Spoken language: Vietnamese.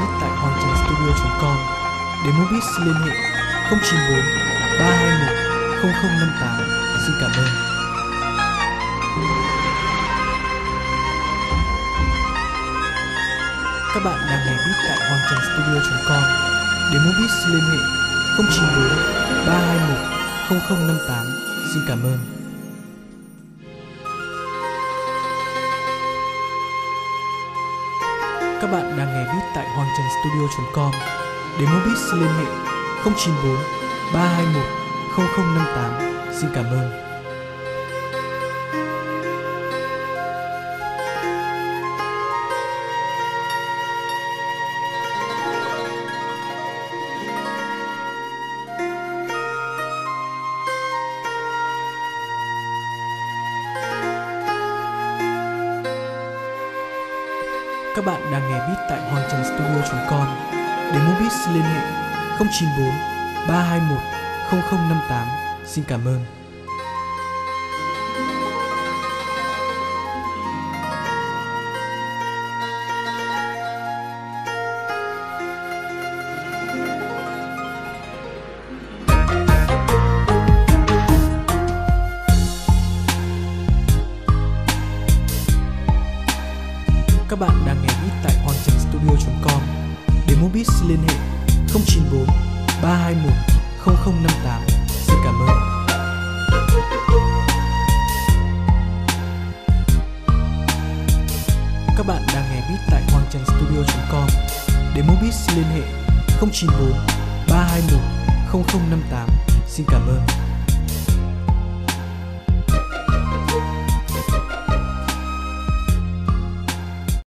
nghe tại hoàng.studio.com. Để beat xin liên hệ 094 321 0058 Xin cảm ơn Các bạn đang nghe beat tại hoàng.studio.com. Demo beat liên hệ 094 321 0058 Xin cảm ơn Các bạn đang nghe beat tại hoàng trần studio.com Demo beat, xin liên hệ 094 321 0058 Xin cảm ơn. Các bạn đang nghe beat tại hoàng trần studio.com mua beat, xin liên hệ 094 321 0058 Xin cảm ơn. Các bạn đang nghe beat tại ontrnstudio.com để mua beat xin liên hệ 094 321 0058 Xin cảm ơn. Các bạn đang nghe beat tại hoàng trang studio.com Demo beat xin liên hệ 094 321 0058 Xin cảm ơn.